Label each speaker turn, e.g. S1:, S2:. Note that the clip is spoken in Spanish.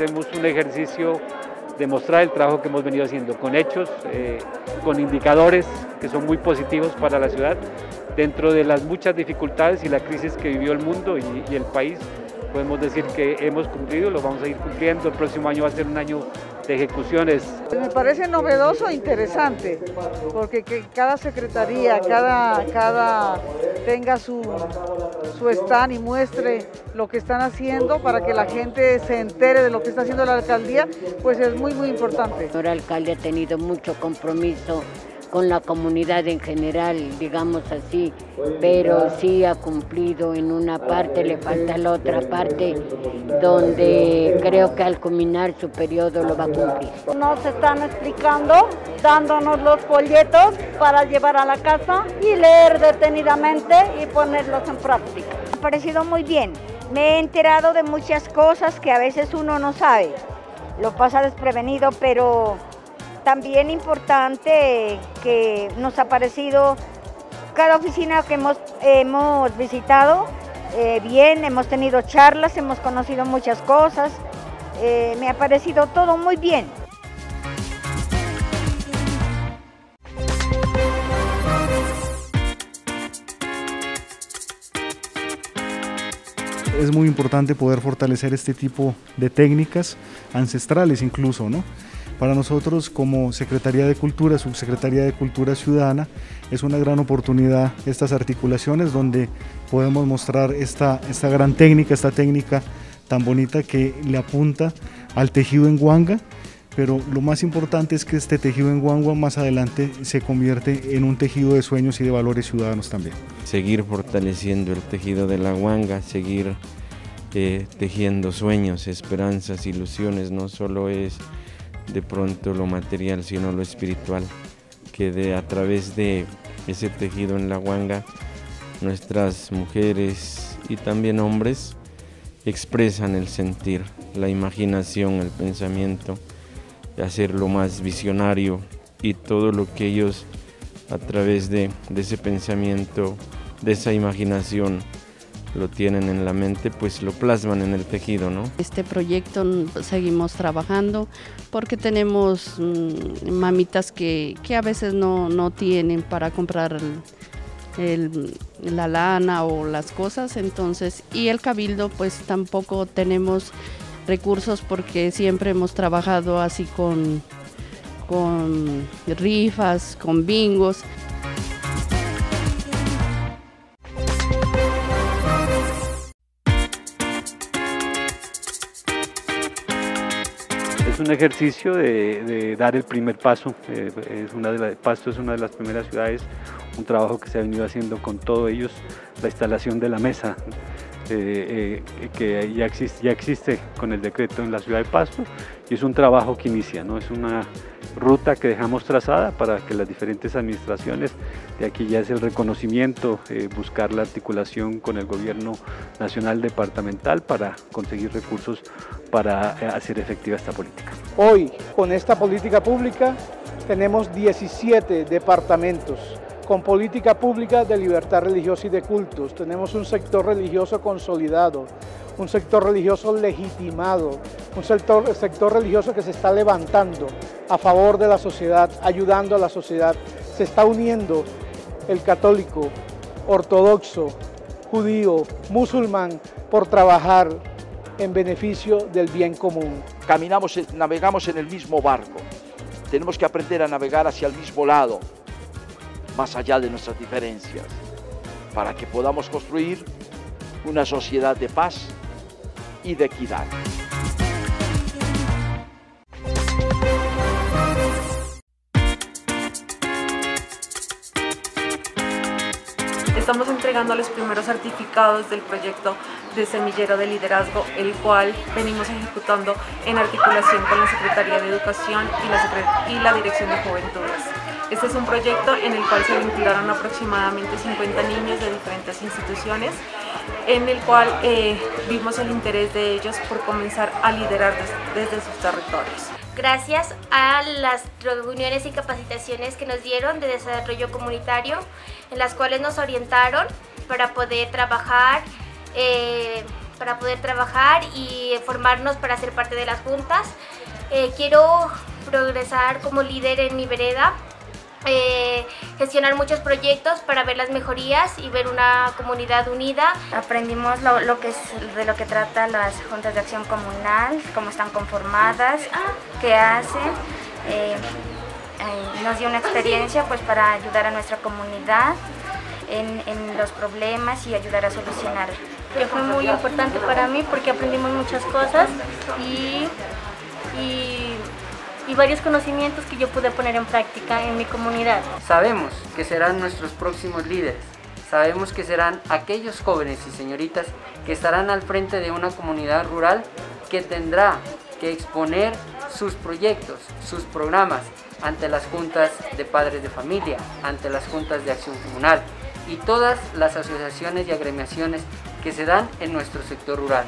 S1: Hacemos un ejercicio de mostrar el trabajo que hemos venido haciendo con hechos, eh, con indicadores que son muy positivos para la ciudad, dentro de las muchas dificultades y la crisis que vivió el mundo y, y el país. Podemos decir que hemos cumplido, lo vamos a ir cumpliendo. El próximo año va a ser un año de ejecuciones.
S2: Me parece novedoso e interesante, porque que cada secretaría, cada, cada tenga su, su stand y muestre lo que están haciendo para que la gente se entere de lo que está haciendo la alcaldía, pues es muy, muy importante.
S3: El alcalde ha tenido mucho compromiso con la comunidad en general, digamos así, pero sí ha cumplido en una parte, le falta la otra parte, donde creo que al culminar su periodo lo va a cumplir.
S4: Nos están explicando, dándonos los folletos para llevar a la casa y leer detenidamente y ponerlos en práctica.
S5: Me ha parecido muy bien, me he enterado de muchas cosas que a veces uno no sabe, lo pasa desprevenido, pero también importante que nos ha parecido cada oficina que hemos, hemos visitado eh, bien, hemos tenido charlas, hemos conocido muchas cosas, eh, me ha parecido todo muy bien.
S6: Es muy importante poder fortalecer este tipo de técnicas ancestrales incluso, ¿no? Para nosotros como Secretaría de Cultura, Subsecretaría de Cultura Ciudadana, es una gran oportunidad estas articulaciones donde podemos mostrar esta, esta gran técnica, esta técnica tan bonita que le apunta al tejido en guanga, pero lo más importante es que este tejido en guanga más adelante se convierte en un tejido de sueños y de valores ciudadanos también.
S7: Seguir fortaleciendo el tejido de la guanga, seguir eh, tejiendo sueños, esperanzas, ilusiones, no solo es de pronto lo material, sino lo espiritual, que de, a través de ese tejido en la guanga, nuestras mujeres y también hombres expresan el sentir, la imaginación, el pensamiento, hacerlo más visionario y todo lo que ellos a través de, de ese pensamiento, de esa imaginación, lo tienen en la mente, pues lo plasman en el tejido, ¿no?
S8: Este proyecto seguimos trabajando porque tenemos mm, mamitas que, que, a veces no, no tienen para comprar el, la lana o las cosas, entonces, y el cabildo pues tampoco tenemos recursos porque siempre hemos trabajado así con, con rifas, con bingos.
S1: Un ejercicio de, de, dar el primer paso. Eh, es una de Pasto es una de las primeras ciudades, un trabajo que se ha venido haciendo con todos ellos, la instalación de la mesa, eh, eh, que ya existe, ya existe con el decreto en la ciudad de Pasto, y es un trabajo que inicia, ¿no? es una ruta que dejamos trazada para que las diferentes administraciones, de aquí ya es el reconocimiento, eh, buscar la articulación con el gobierno nacional departamental para conseguir recursos para eh, hacer efectiva esta política.
S9: Hoy, con esta política pública, tenemos 17 departamentos con política pública de libertad religiosa y de cultos. Tenemos un sector religioso consolidado, un sector religioso legitimado, un sector, religioso que se está levantando a favor de la sociedad, ayudando a la sociedad. Se está uniendo el católico, ortodoxo, judío, musulmán, por trabajar en beneficio del bien común.
S10: Caminamos, navegamos en el mismo barco. Tenemos que aprender a navegar hacia el mismo lado, más allá de nuestras diferencias, para que podamos construir una sociedad de paz y de equidad.
S11: Estamos entregando los primeros certificados del proyecto de semillero de liderazgo, el cual venimos ejecutando en articulación con la Secretaría de Educación y la, y la Dirección de Juventudes. Este es un proyecto en el cual se vincularon aproximadamente 50 niños de diferentes instituciones, en el cual eh, vimos el interés de ellos por comenzar a liderar des, desde sus territorios.
S12: Gracias a las reuniones y capacitaciones que nos dieron de desarrollo comunitario, en las cuales nos orientaron para poder trabajar eh, para poder trabajar y formarnos para ser parte de las juntas. Eh, quiero progresar como líder en mi vereda, eh, gestionar muchos proyectos para ver las mejorías y ver una comunidad unida.
S13: Aprendimos lo, que es, de lo que trata las juntas de acción comunal, cómo están conformadas, qué hacen. Eh, nos dio una experiencia pues para ayudar a nuestra comunidad en, en los problemas y ayudar a solucionar
S14: que fue muy importante para mí porque aprendimos muchas cosas y, y, y, varios conocimientos que yo pude poner en práctica en mi comunidad.
S15: Sabemos que serán nuestros próximos líderes, sabemos que serán aquellos jóvenes y señoritas que estarán al frente de una comunidad rural que tendrá que exponer sus proyectos, sus programas ante las juntas de padres de familia, ante las juntas de acción comunal y todas las asociaciones y agremiaciones que se dan en nuestro sector rural.